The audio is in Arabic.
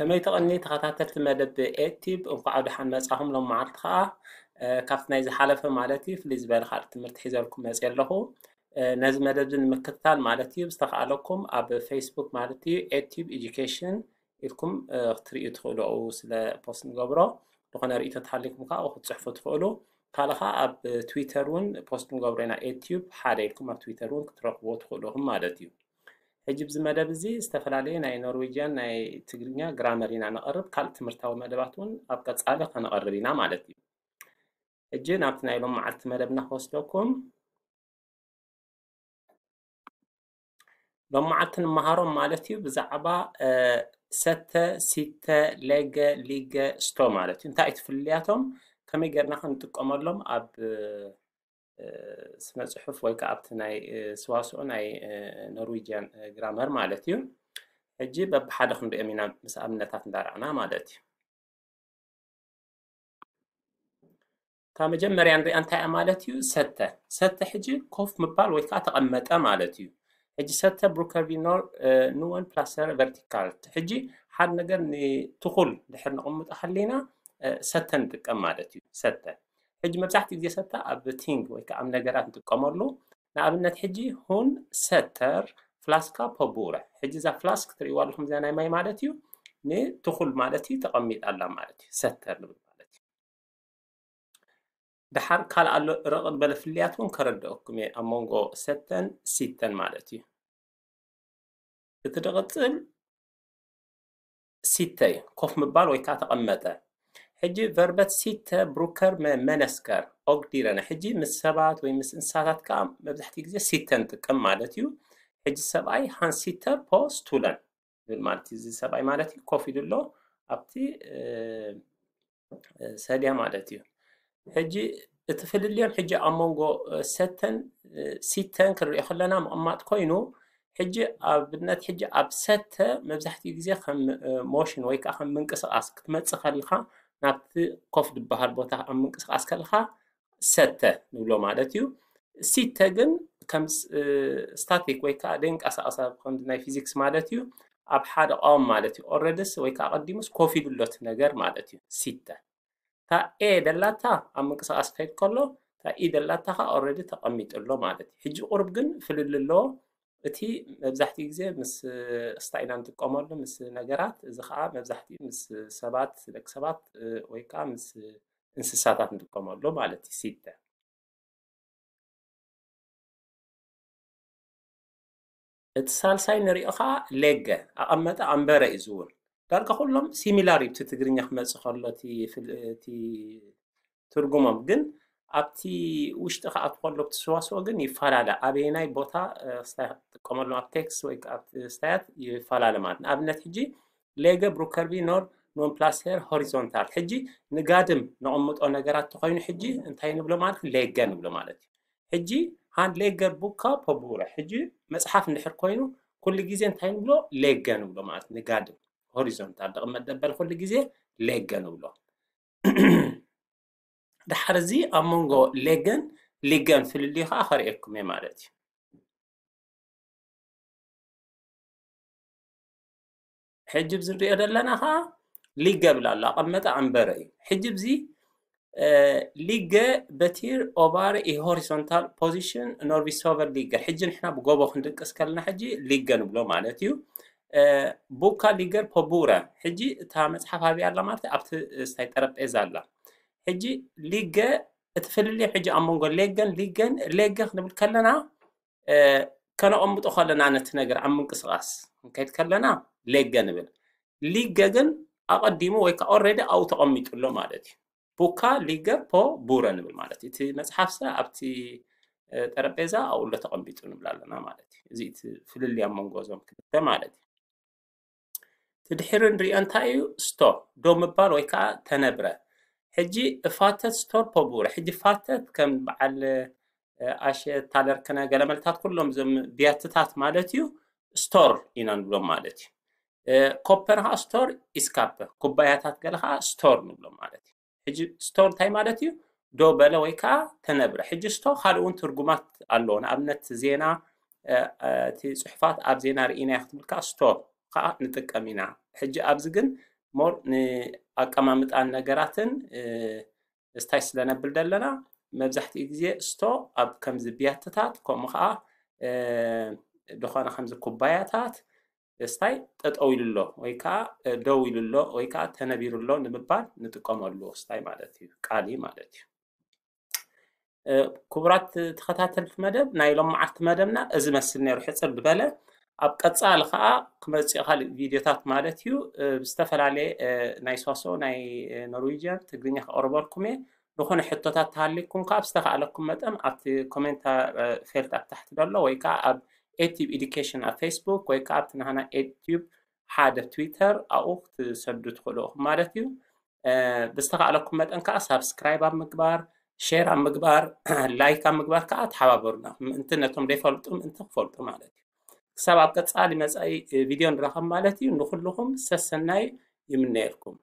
كما يتقني تخطاتات مدب اتيب انقا عود حان مساهم لهم معارتها كافت نايز حالفة معلتي فليز بان خارت تمرت حيزاركم مسير لهو ناز مدب زن مكتال معلتي بستقع لكم اب فيسبوك معلتي اتيب ايجيكيشن يلكم اختري يدخلوا او سلا بوسن قبرو لغنا رئيتا تحليكم كا وخد صحفو تفعلو كالخا اب تويترون بوسن قبرينا اتيب حاليكم اب تويترون كتراقبو تخلوهم معلتي ሕጂ መደብ እዚ ዝተፈላለየ ናይ ኖርዌጅያን ናይ ትግርኛ ግራመር ኢና ነቐርብ ካልእ ትምህርታዊ መደባት እውን ኣብ ቀፃሊ ከነቐርብ ኢና ማለት እዩ ሕጂ ናብቲ ናይ ሎም መዓልቲ መደብና ክወስደኩም ሎም መዓልቲ ንምሃሮም ማለት እዩ ብዛዕባ ሰተ ሲተ ለገ ሊገ ስቶ ማለት እዩ እንታይ እዩ ፍልያቶም ከመይ ጌርና ክንጥቀመሎም ኣብ ስነ ፅሑፍ ወይ ከዓ ኣብቲ ናይ ስዋስኦ ናይ ኖርዌጅያን ግራመር ማለት እዩ ሕጂ በብሓደ ክንሪኦም ኢና ምስ ኣብነታት እንዳርኣና ማለት እዩ እታ መጀመርያ ንሪኣ እንታይ እያ ማለት እዩ ሰተ ሰተ ሕጂ ኮፍ ምባል ወይ ከዓ ተቐመጠ ማለት እዩ ሕጂ ሰተ ብሩከርቪኖር ንወን ፕላሰር ቨርቲካል ሕጂ ሓደ ነገር ንትኩል ድሕር ንቕምጥ ሃሊና ሰተ ንጥቀም ማለት እዩ ሰተ ሕጂ መብዛሕቲኡ ግዜ ሰታ ኣብ ቲንግ ወይከዓ ኣብ ነገራት ንጥቀመሉ ንኣብነት ሕጂ ሁን ሰተር ፍላስካ ፖብርሕ ሕጂ እዛ ፍላስክ ክትሪእዋ ሉኩም ዘናይ ማይ ማለት እዩ ንትኩል ማለትዩ ተቐሚጥ ኣላ ማትእዩ ሰተር ብልለት እዩ ድሓር ካል ኣሎ ረቅል በለፍልያት እውን ከረድአኩም እየ ኣብ መንጎ ሰተን ሲተን ማለት እዩ እቲ ደቅፅል ሲተይ ኮፍ ምባል ወይከዓ ተቀመጠ ሕጂ ቨርበት ሲተ ብሩከር መነስከር ኦግዲረና ሕጂ ምስ ሰባት ወይ ምስ እንስሳታት ከዓ መብዛሕትኡ ግዜ ሲተ ንጥቀም ማለት እዩ ሕጂ ሰብኣይ ሃንሲተር ፖስቱለን ይብል ማለት እዩ እዚ ሰብኣይ ማለት እዩ ኮፍ ኢሉ ኣሎ ኣብቲ ሰድያ ማለት እዩ ሕጂ እቲ ፍልልዮም ሕጂ ኣብ መንጎ ሰተን ሲተን ክንሪኦ ከለና ምቕማጥ ኮይኑ ሕጂ ኣብነት ሕጂ ኣብ ሰተ መብዛሕትኡ ግዜ ከም ሞሽን ወይ ከዓ ከም ምንቅስቃስ ክትመፅእ ከለካ ናብቲ ኮፍ ዝበሃል ቦታ ኣብ ምንቅስቃስ ከለካ ሰተ ንብሎ ማለት እዩ ሲተ ግን ከም ስታቲክ ወይ ከዓ ደንቀሳቀሳ ብከምዲ ናይ ፊዚክስ ማለት እዩ ኣብ ሓደ ቃወም ማለት እዩ ኦረደስ ወይ ከዓ ቀዲሙስ ኮፍ ኢሉሎት ነገር ማለት እዩ ሲተ እታ ኤ ደላታ ኣብ ምንቅስቃስ ከይድ ከሎ እታ ኢ ደላታ ከዓ ኦረዲ ተቐሚጡሎ ማለት እዩ ሕጂ ቁርብ ግን ፍልል ኣለዎ እቲ መብዛሕትኡ ግዜ ምስ እስታ ኢና ንጥቀመሉ ምስ ነገራት እዚ ከዓ መብዛሕትኡ ምስ ሰባት ደቂ ሰባት ወይ ከዓ ምስ እንስሳታት ንጥቀመሉ ማለት እዩ ሲተ እቲ ሳልሳይ ንሪኦ ከዓ ሌገ ኣቐመጠ ኣንበረ እዩ ዝውን ዳርጋ ኩሎም ሲሚላር እዩ ትግርኛ ክመፅእ ከሎ እቲ ትርጉሞም ግን ኣብቲ ውሽጢ ከዓ ከሎ ትስዋስዎ ግን ይፈላለ ናይ ቦታ ጥቀመሉ ኣብ ቴክስ ወይ ኣብቲ ስታያት ይፈላለ ማለት ነው ኣብነት ሕጂ ሌገ ብሩከርቢ ኖር ኖን ፕላስር ሆሪዞንታል ሕጂ ንጋድም ነቐምጦ ነገራት እተኮይኑ ሕጂ እንታይ ንብሎ ማለት ሌገ ንብሎ ማለት እዩ ሕጂ ሃንድ ሌገር ቡካ ፖቡረ ሕጂ መፅሓፍ እንድሕር ኮይኑ ኩሉ ግዜ እንታይ ንብሎ ሌገ ንብሎ ማለት ንጋድም ሆሪዞንታል ደቕመጥ ደበል ኩሉ ግዜ ሌገ ንብሎ ድሓር እዚ ኣብ መንጎ ሌገን ሊገን ፍልልዩ ከዓ ከርእየኩም እየ ማለት እዩ ሕጂ ብዚ ንሪኦ ዘለና ከዓ ሊገ ብላ ኣሎ ኣቐመጠ ኣንበረ እዩ ሕጂ ብዚ ሊገ በቲር ኦባር ሆሪዞንታል ፖዚሽን ኖርቪስ ሶቨር ሊገ ሕጂ ንሕና ብጎቦ ክንድቅስ ከለና ሕጂ ሊገ ንብሎ ማለት እዩ ቡካ ሊገር ፖቡረ ሕጂ እታ መፅሓፍ ኣብያ ኣላ ማለት ኣብቲ ስታይ ጠረጴዛ ኣላ ሕጂ ሊገ እቲ ፍልልዮ ሕጂ ኣብ መንጎ ሌንሌገ ክንብል ከለና ከነቀምጡ ከለና ነቲ ነገር ኣብ ምንቅስቃስ ክንከይድ ከለና ሌገ ንብል ሊገ ግን ኣቀዲሙ ወይከዓ ኦሬዲ ኣብብኡ ተቀሚጡሎ ማለት እዩ ቡካ ሊገ ፖ ቡረ ንብል ማለት እዩ እቲ መፅሓፍ ሰ ኣብቲ ጠረጴዛ ኣብኡ ሎ ተቀሚጡ ንብል ኣለና ማለትእዩ እዚ ቲ ፍልልየ ኣብ መንጎ ዞም ክማለት እዩ ትድሕሪ ንሪኦ እንታይ እዩ ስቶ ዶ ምባል ወይከዓ ተነብረ ሕጂ ፋተት ስቶር ፖቡር ሕጂ ፋተት ከም በዓል ኣሸ ታለርክነ ገለመልታት ኩሎም ዞም ብያትታት ማለት እዩ ስቶር ኢና ንብሎም ማለት እዩ ኮፐር ከዓ ስቶር ኢስካፐ ኩባያታት ገለ ከዓ ስቶር ንብሎም ማለት እዩ ሕጂ ስቶር እንታይ ማለት እዩ ዶ በለ ወይ ከዓ ተነብረ ሕጂ ስቶ ካልእ እውን ትርጉማት ኣለዎ ንኣብነት ዜና እቲ ፅሑፋት ኣብ ዜና ርኢና ክትብል ከዓ ስቶር ከዓ ንጥቀም ኢና ሕጂ ኣብዚ ግን ሞር ኣቀማምጣን ነገራትን እስታይ ስለነብል ነብል ዘለና መብዛሕትኡ ግዜ ስቶ ኣብ ከምዚ ብያትታት ከምኡ ከዓ ድኾነ ከምዚ ኩባያታት እስታይ ጠጠው ኢሉ ኣሎ ወይ ከዓ ደው ኢሉ ኣሎ ወይ ከዓ ተነቢሩ ኣሎ ንምባል ንጥቀመሉ ስታይ ማለት እዩ ቃሊ ማለት እዩ ክቡራት ተኸታተልቲ መደብ ናይ ሎም መዓልቲ መደብና እዚ መስል ነይሩ ሕፅር ዝበለ اب قصال خا كمصي خال فيديوهات مالتيو بستفل عليه ناي سواسو ناي نورويجان تغني اوربركمي نكون حطات تعليقكم كاب استخالكم متم ات كومنت فيلد تحت دالو ويكا اب اتيب ايديكيشن على فيسبوك ويكا اتنا هنا اتيب حاد تويتر او اخت سدد خلو مالتيو بستخالكم متم كا سبسكرايب ام مكبار شير ام مكبار لايك ام مكبار كا تحاورنا انتم ريفولتم انتم فولتم مالتيو ክሳብ ኣብ ቀፃሊ መፃኢ ቪድዮ ንረኸብ ማለት እዩ ንኩልኩም ሰሰናይ ይምነየልኩም